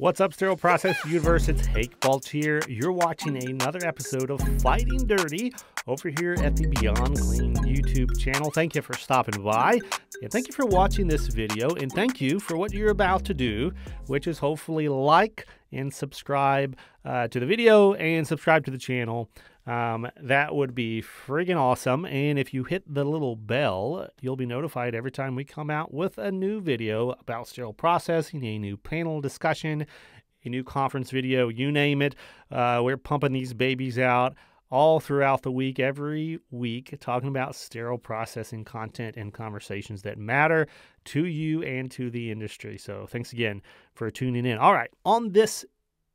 What's up, Sterile Process Universe? It's Hank Balch here. You're watching another episode of Fighting Dirty over here at the Beyond Clean YouTube channel. Thank you for stopping by, and thank you for watching this video, and thank you for what you're about to do, which is hopefully like and subscribe uh, to the video and subscribe to the channel. Um, that would be friggin' awesome. And if you hit the little bell, you'll be notified every time we come out with a new video about sterile processing, a new panel discussion, a new conference video, you name it. Uh, we're pumping these babies out all throughout the week, every week, talking about sterile processing content and conversations that matter to you and to the industry. So thanks again for tuning in. All right, on this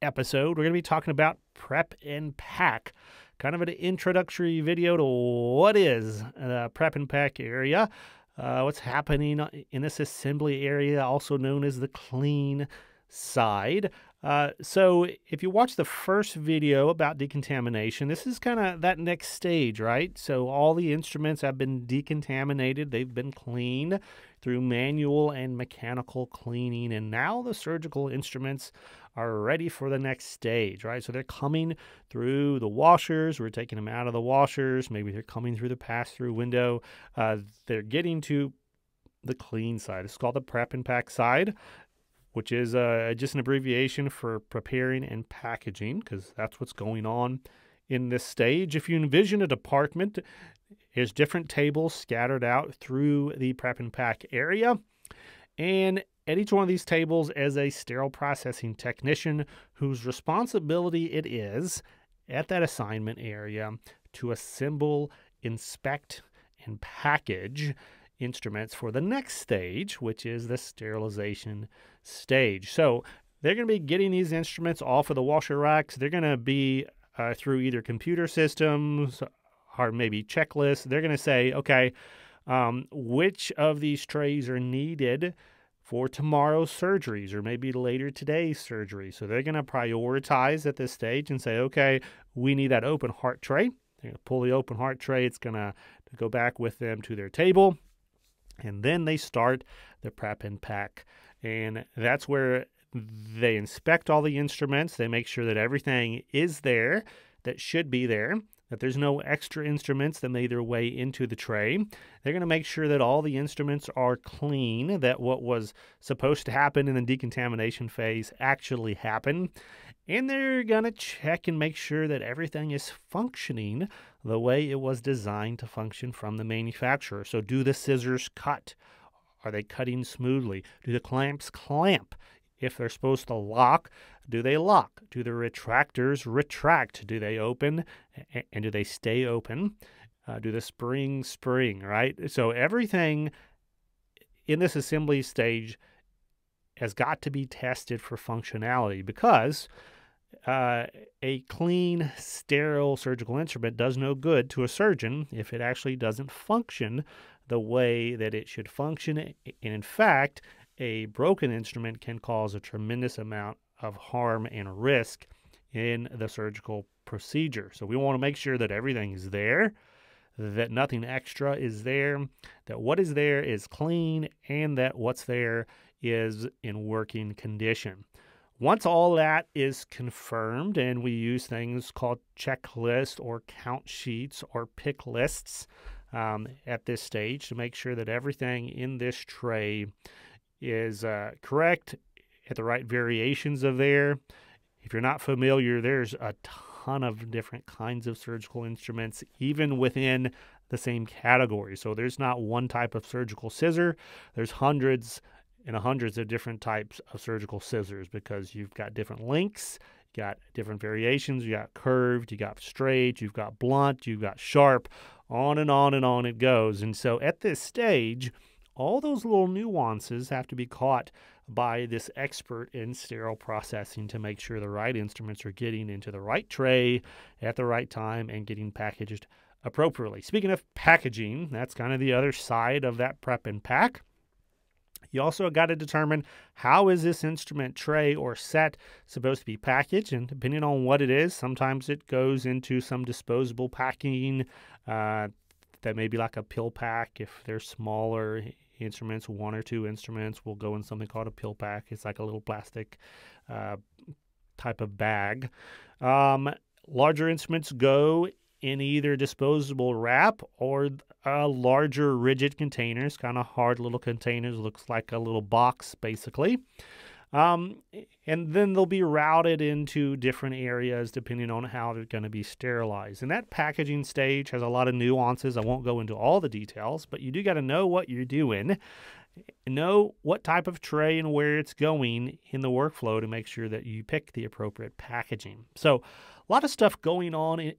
episode, we're going to be talking about prep and pack kind of an introductory video to what is the prep and pack area, uh, what's happening in this assembly area, also known as the clean side. Uh, so if you watch the first video about decontamination, this is kind of that next stage, right? So all the instruments have been decontaminated, they've been cleaned through manual and mechanical cleaning, and now the surgical instruments are ready for the next stage, right? So they're coming through the washers. We're taking them out of the washers. Maybe they're coming through the pass-through window. Uh, they're getting to the clean side. It's called the prep and pack side which is uh, just an abbreviation for preparing and packaging, because that's what's going on in this stage. If you envision a department, there's different tables scattered out through the prep and pack area. And at each one of these tables is a sterile processing technician whose responsibility it is at that assignment area to assemble, inspect, and package instruments for the next stage, which is the sterilization stage. So they're going to be getting these instruments off of the washer racks. They're going to be uh, through either computer systems or maybe checklists. They're going to say, okay, um, which of these trays are needed for tomorrow's surgeries or maybe later today's surgery. So they're going to prioritize at this stage and say, okay, we need that open heart tray. They're going to pull the open heart tray. It's going to go back with them to their table. And then they start the prep and pack. And that's where they inspect all the instruments. They make sure that everything is there that should be there, that there's no extra instruments that made their way into the tray. They're going to make sure that all the instruments are clean, that what was supposed to happen in the decontamination phase actually happened. And they're going to check and make sure that everything is functioning the way it was designed to function from the manufacturer. So, do the scissors cut? Are they cutting smoothly? Do the clamps clamp? If they're supposed to lock, do they lock? Do the retractors retract? Do they open and do they stay open? Uh, do the spring spring, right? So everything in this assembly stage has got to be tested for functionality because uh, a clean, sterile surgical instrument does no good to a surgeon if it actually doesn't function the way that it should function. And in fact, a broken instrument can cause a tremendous amount of harm and risk in the surgical procedure. So we want to make sure that everything is there, that nothing extra is there, that what is there is clean, and that what's there is in working condition. Once all that is confirmed, and we use things called checklists or count sheets or pick lists um, at this stage to make sure that everything in this tray is uh, correct at the right variations of there. If you're not familiar, there's a ton of different kinds of surgical instruments, even within the same category. So there's not one type of surgical scissor, there's hundreds and hundreds of different types of surgical scissors because you've got different lengths, you got different variations, you got curved, you got straight, you've got blunt, you've got sharp, on and on and on it goes. And so at this stage, all those little nuances have to be caught by this expert in sterile processing to make sure the right instruments are getting into the right tray at the right time and getting packaged appropriately. Speaking of packaging, that's kind of the other side of that prep and pack. You also got to determine how is this instrument tray or set supposed to be packaged, and depending on what it is, sometimes it goes into some disposable packing uh, that may be like a peel pack if they're smaller instruments, one or two instruments will go in something called a peel pack. It's like a little plastic uh, type of bag. Um, larger instruments go in either disposable wrap or larger rigid containers, kind of hard little containers, looks like a little box basically. Um, and then they'll be routed into different areas depending on how they're going to be sterilized. And that packaging stage has a lot of nuances. I won't go into all the details, but you do got to know what you're doing, know what type of tray and where it's going in the workflow to make sure that you pick the appropriate packaging. So, a lot of stuff going on in,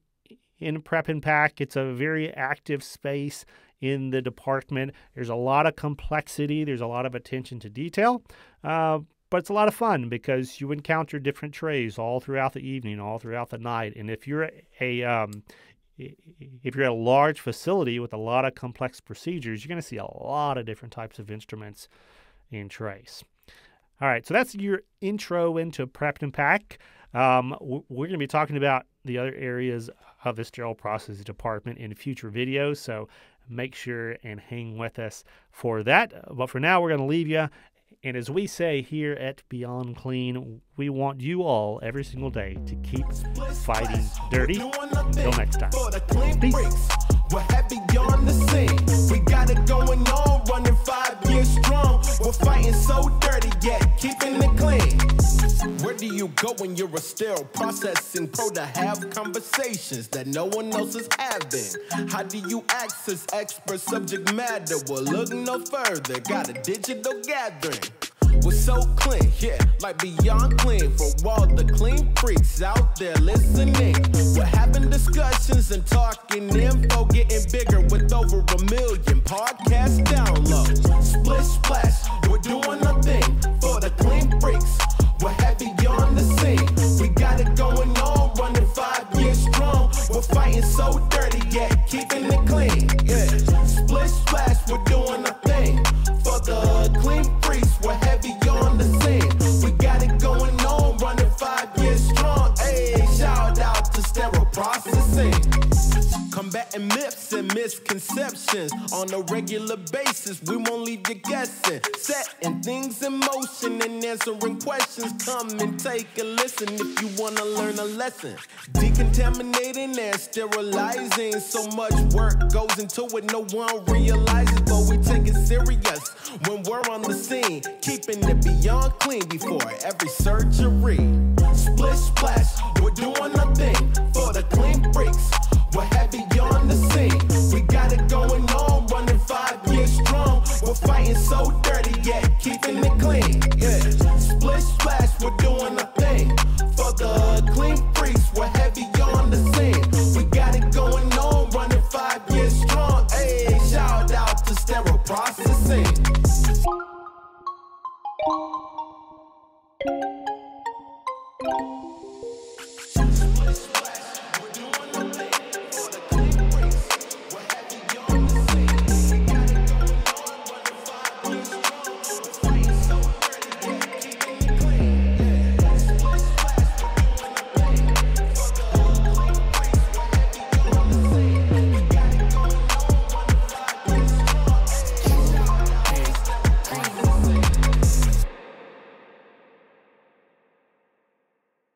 in prep and pack. It's a very active space in the department. There's a lot of complexity, there's a lot of attention to detail. Uh, but it's a lot of fun because you encounter different trays all throughout the evening, all throughout the night. And if you're a um, if you're at a large facility with a lot of complex procedures, you're going to see a lot of different types of instruments in trays. All right, so that's your intro into prep and pack. Um, we're going to be talking about the other areas of the sterile process department in future videos, so make sure and hang with us for that. But for now, we're going to leave you and as we say here at Beyond Clean, we want you all every single day to keep fighting dirty. Until next time. Peace. We got it going on, running five years strong. We're fighting so dirty, yet keeping it clean. Where do you go when you're a sterile processing pro to have conversations that no one else is having? How do you access expert subject matter? Well, look no further. Got a digital gathering. We're so clean, yeah, like beyond clean for all the clean freaks out there listening. We're having discussions and talking info, getting bigger with over a million podcast downloads. Splish splash, misconceptions on a regular basis. We won't leave you guessing. Setting things in motion and answering questions. Come and take a listen if you want to learn a lesson. Decontaminating and sterilizing. So much work goes into it, no one realizes. But we take it serious when we're on the scene. Keeping it beyond clean before every surgery. Splish splash, we're doing a thing for the clean freaks. keeping it clean. Yeah. Split splash, we're doing a thing. For the clean freaks, we're heavy on the scene. We got it going on, running five years strong. Hey, shout out to sterile processing.